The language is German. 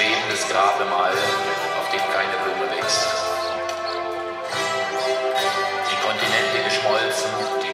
schwebendes Grab im All,